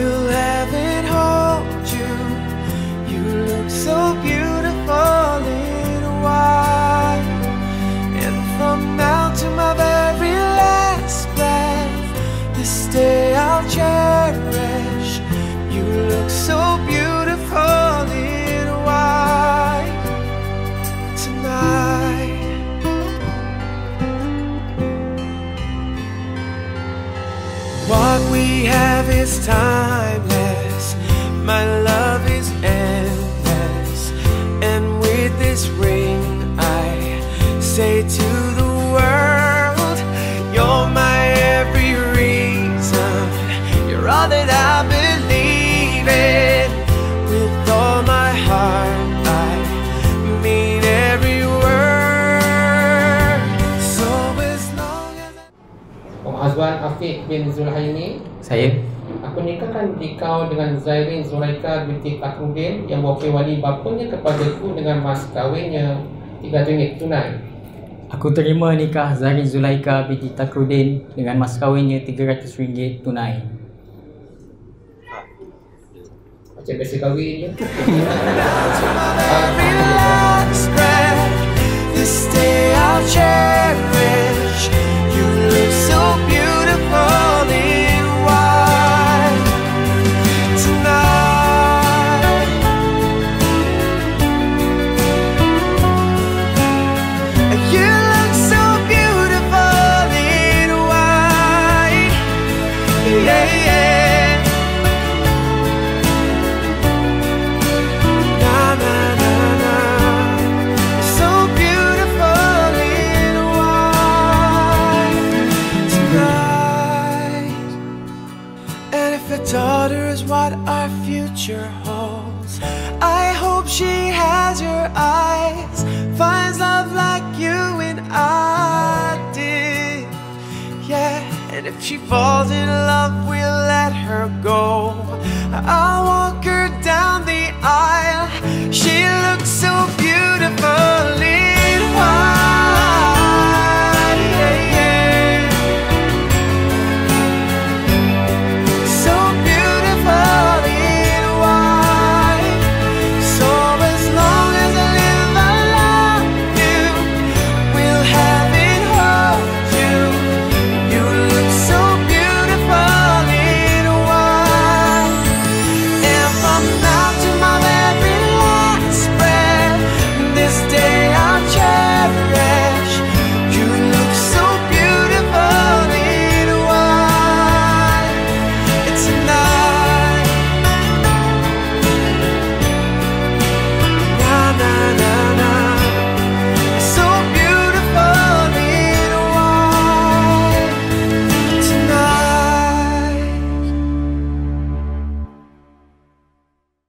you. Will heaven hold you? You look so beautiful in white. And from now to my very last breath, this day I'll cherish. You look so beautiful have is timeless. My love is endless. And with this ring, I say to the world, Azwan Afiq bin Zulhaini. Saya. Aku nikahkan kau dengan Zairin Zulaika binti Takrudin Yang mewakili wali bapanya kepadaku dengan mas kahwinnya RM3 tunai. Aku terima nikah Zarin Zulaika binti Takrudin dengan mas kahwinnya RM300 tunai. Macam biasa kahwin je future holds, I hope she has your eyes, finds love like you and I did. Yeah, and if she falls in love, we'll let her go. I want